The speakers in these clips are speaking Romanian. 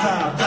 time.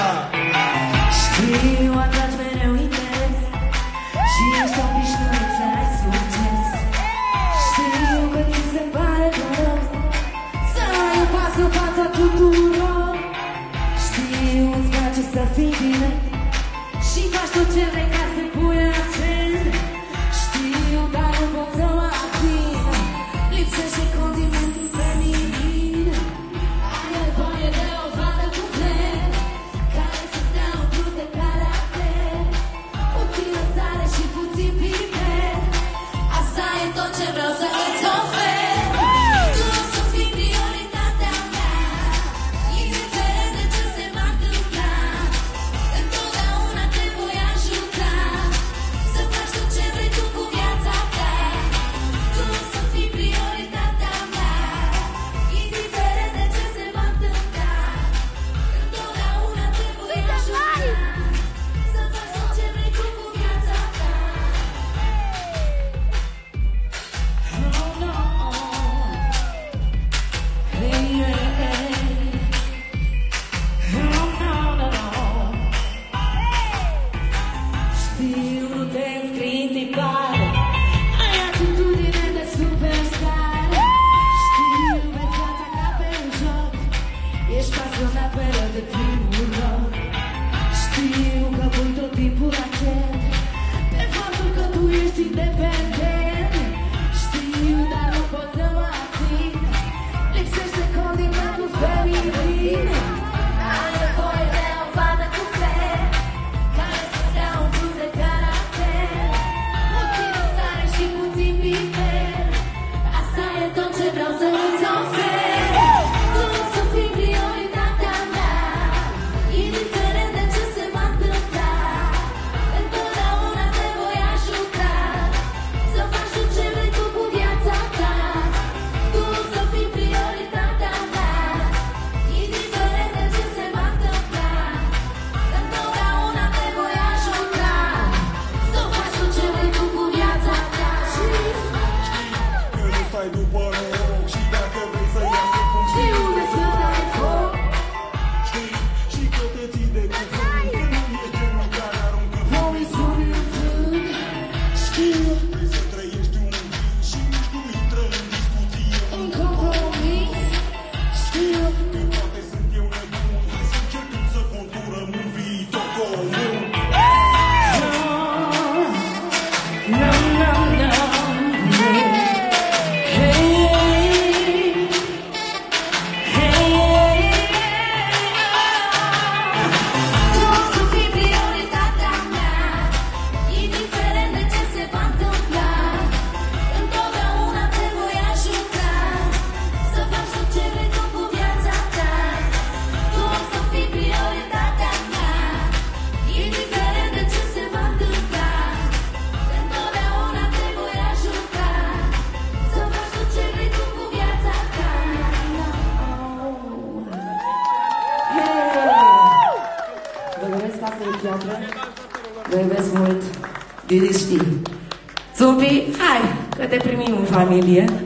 familia.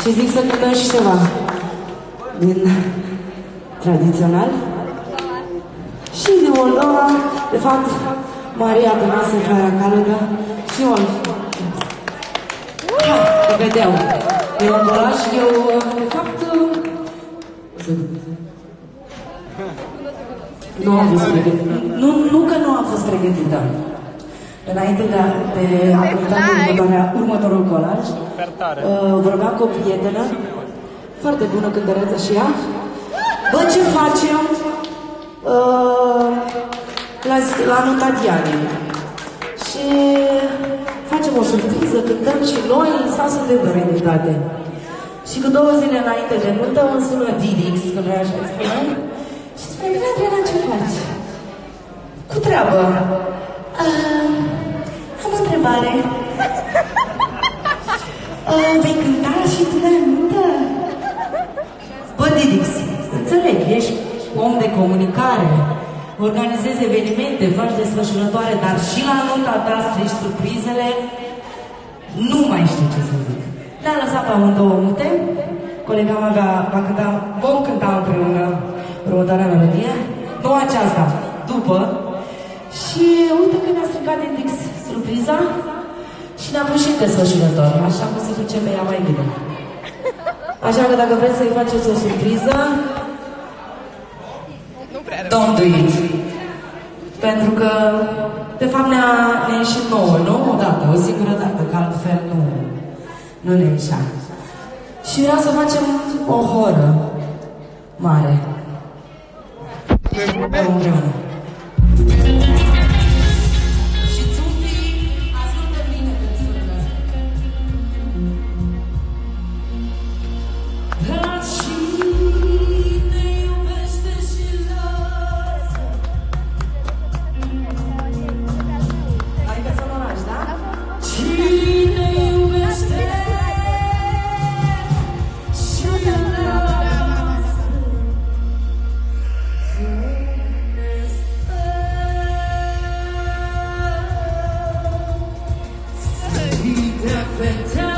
Și zic să cântăm și ceva din tradițional. Și din Moldova, de fapt, Maria Tănase, Frarea Calădă și eu. Ha, te vedeau. E un colaj, eu, de fapt, nu am fost pregătită. Nu, nu că nu am fost pregătită. Înainte de a, de a cânta următoarea, următorul colaj, uh, vorbeam cu o prietenă, foarte bună cântăreță și ea. Bă, ce facem uh, la, la nunta Dianei? Și facem o surpriză, cântăm și noi, sau suntem de realitate. Și cu două zile înainte de nuntă îmi sună Didix, că noi așa spunem, și spune, bine, Adriana, ce faci? Cu treabă. Uh, am o întrebare. Uh, vei cânta și tu la nuntă? Bă, Didix, înțeleg, ești om de comunicare, organizezi evenimente, faci desfășurătoare, dar și la nunta ta strici surprizele, nu mai știu ce să zic. Le-am lăsat pe amândouă mute, colega mea va, va cânta, vom cânta împreună următoarea melodie, nu aceasta, după, și uite că ne-a stricat din Dix surpriza și ne-a pus și desfășurător, așa că se duce pe ea mai bine. Așa că dacă vreți să-i faceți o surpriză, don't do it. Pentru că, de fapt, ne-a ne ieșit nouă, nu? O dată, o singură dată, că altfel nu, nu ne ieșea. Și vreau să facem o horă mare. Împreună. perfect time.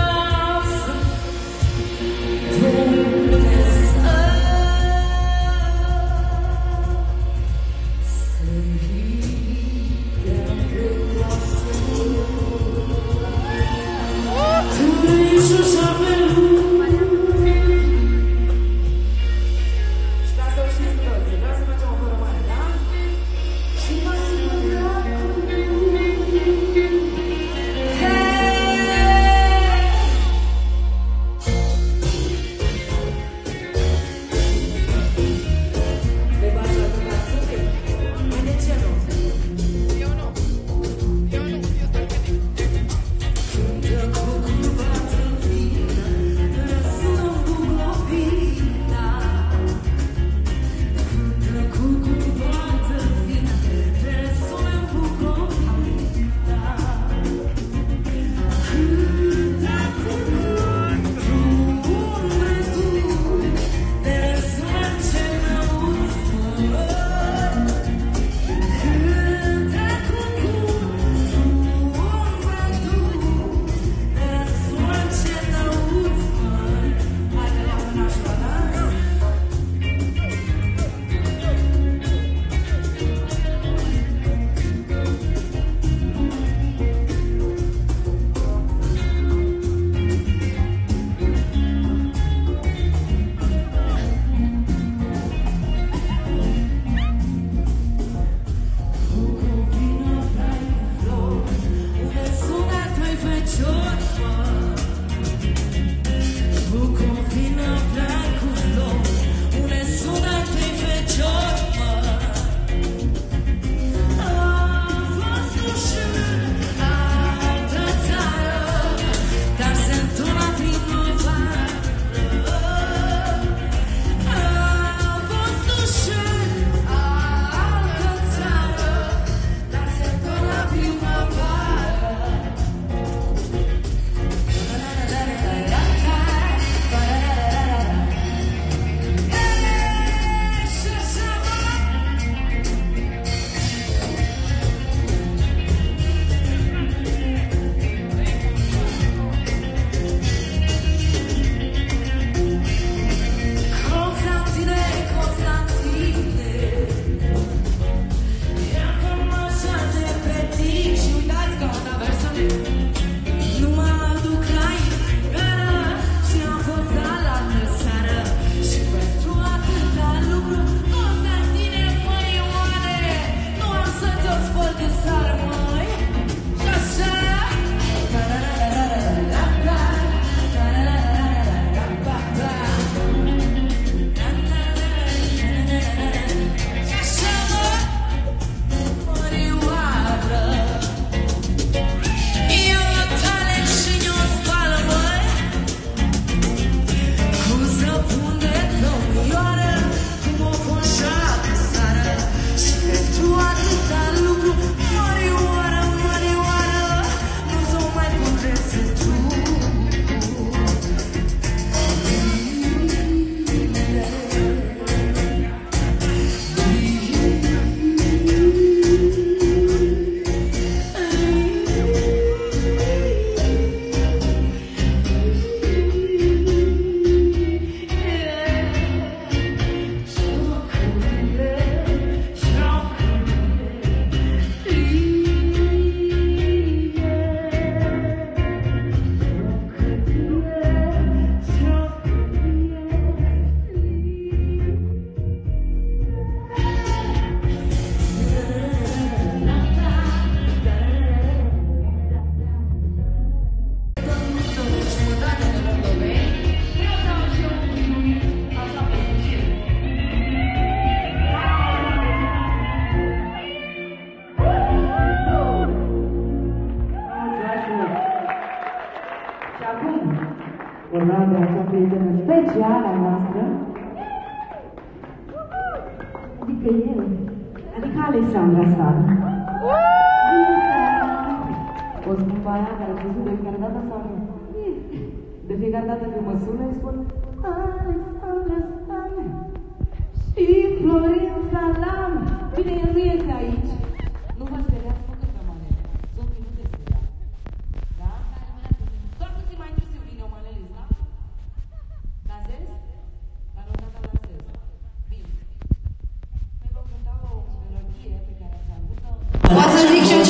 Prietenă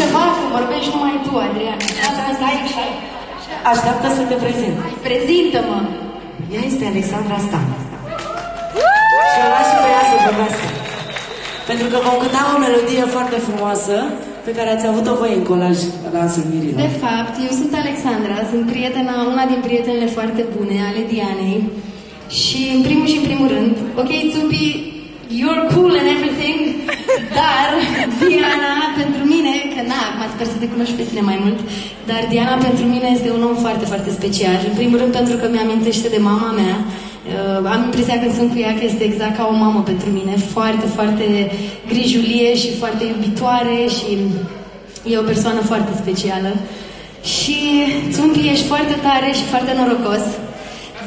ceva, că vorbești numai tu, Adrian. Asta stai și Așteaptă să te prezint. prezintă-mă. Ea este Alexandra Stan. Și o las și pe ea să vorbească. Pentru că vom cânta o melodie foarte frumoasă pe care ați avut-o voi în colaj la Asâmirilor. De fapt, eu sunt Alexandra, sunt prietena, una din prietenele foarte bune ale Dianei. Și în primul și în primul rând, ok, Țupi, you're cool and everything, dar Diana pentru mine, că na, acum sper să te cunoști pe tine mai mult, dar Diana pentru mine este un om foarte, foarte special. În primul rând pentru că mi-amintește de mama mea, Uh, am impresia că sunt cu ea că este exact ca o mamă pentru mine, foarte, foarte grijulie și foarte iubitoare și e o persoană foarte specială. Și Țumpi, ești foarte tare și foarte norocos,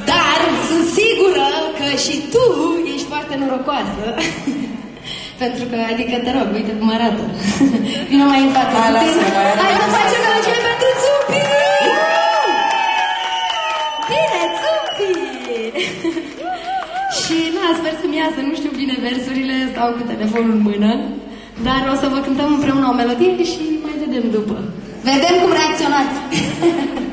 dar sunt sigură că și tu ești foarte norocoasă. Pentru că, adică, te rog, uite cum arată. Vino mai în față. Hai, puțin. lasă, mai arată Hai să mai facem sus. melodie pentru Țumpi! Bine, Țumpi! și, na, sper să-mi iasă, nu știu bine versurile, stau cu telefonul în mână, dar o să vă cântăm împreună o melodie și mai vedem după. Vedem cum reacționați!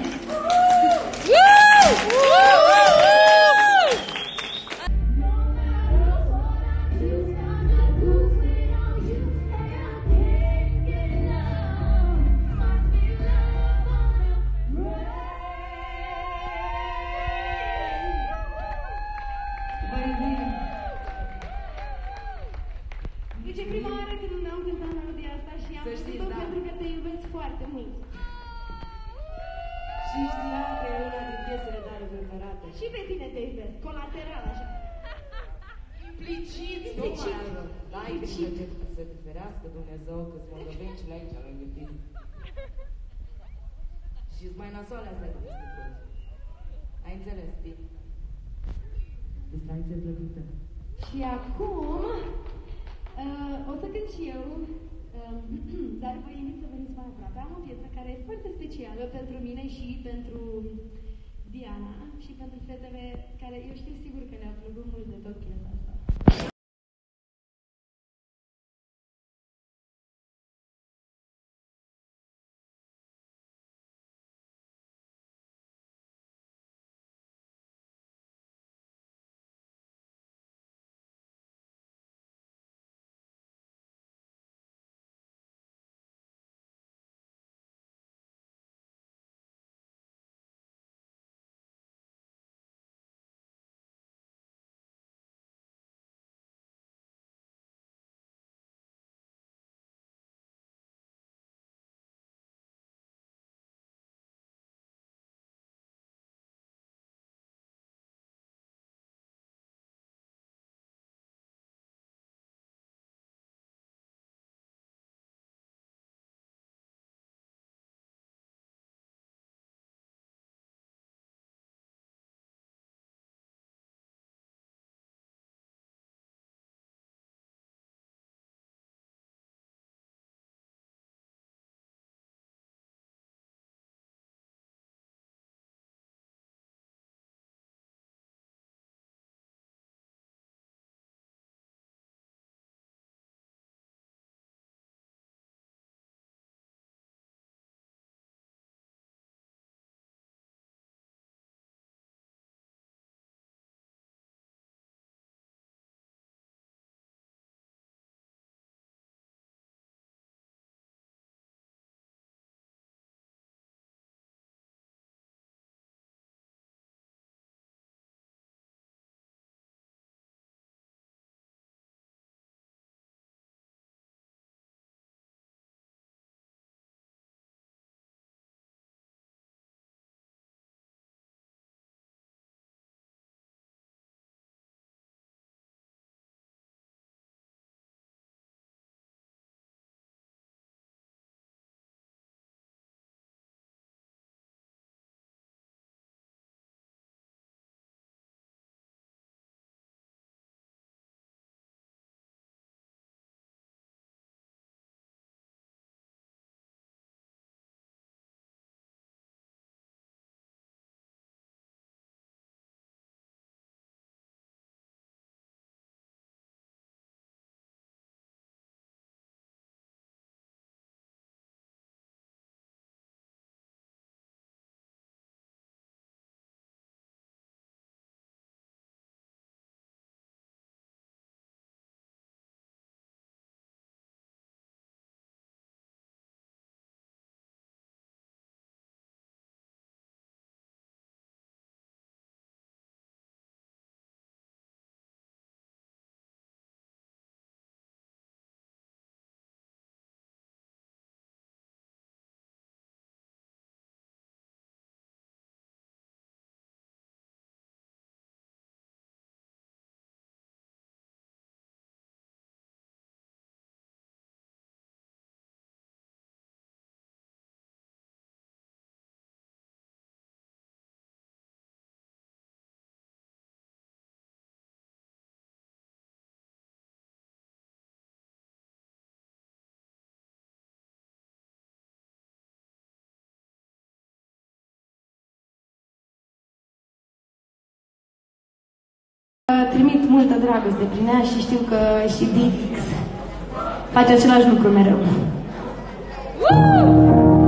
Și știa că e una din piesele tale preferate. Și pe tine te iubesc, colateral așa. Implicit, nu mai ală. Dai grijă că să te ferească Dumnezeu, că sunt moldovencile aici lângă tine. și mai nasoale astea de peste tot. Ai înțeles, bine? Distracție plăcută. Și acum uh, o să cânt și eu, uh, dar vă invit să veniți mai aproape. Am o piesă care e foarte specială pentru mine și pentru Diana și pentru fetele care eu știu sigur că le-a plăcut mult de tot piesa Trimit multă dragoste prin ea și știu că și Dix face același lucru mereu. așteaptă.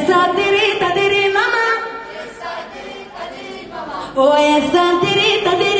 Santa Rita, de mamá. Oh, essa tirita de